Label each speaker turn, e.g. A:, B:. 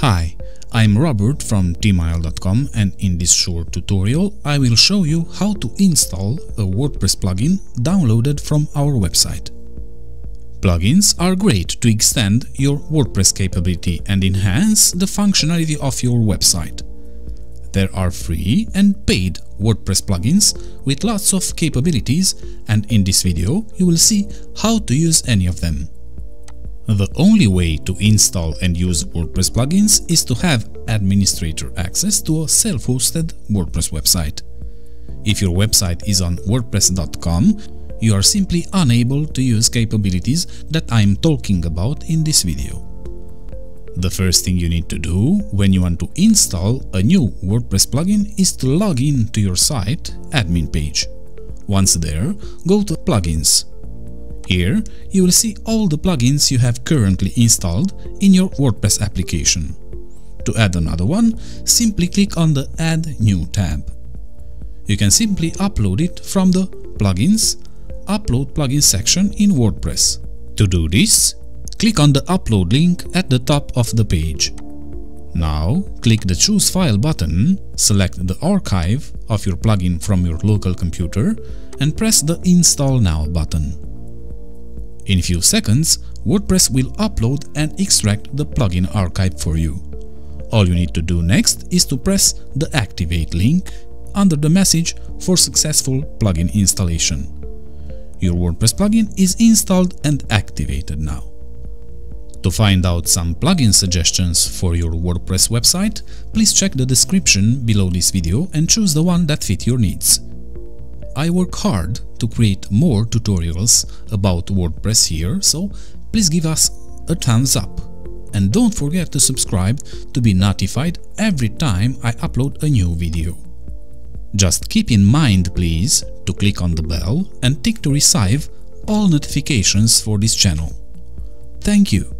A: Hi, I'm Robert from themeisle.com and in this short tutorial I will show you how to install a WordPress plugin downloaded from our website. Plugins are great to extend your WordPress capability and enhance the functionality of your website. There are free and paid WordPress plugins with lots of capabilities and in this video you will see how to use any of them. The only way to install and use WordPress plugins is to have administrator access to a self-hosted WordPress website. If your website is on wordpress.com, you are simply unable to use capabilities that I am talking about in this video. The first thing you need to do when you want to install a new WordPress plugin is to log in to your site admin page. Once there, go to Plugins. Here, you will see all the plugins you have currently installed in your WordPress application. To add another one, simply click on the Add New tab. You can simply upload it from the Plugins Upload Plugin section in WordPress. To do this, click on the upload link at the top of the page. Now, click the Choose File button, select the archive of your plugin from your local computer and press the Install Now button. In a few seconds, WordPress will upload and extract the plugin archive for you. All you need to do next is to press the Activate link under the message for successful plugin installation. Your WordPress plugin is installed and activated now. To find out some plugin suggestions for your WordPress website, please check the description below this video and choose the one that fit your needs. I work hard to create more tutorials about WordPress here, so please give us a thumbs up. And don't forget to subscribe to be notified every time I upload a new video. Just keep in mind, please, to click on the bell and tick to receive all notifications for this channel. Thank you.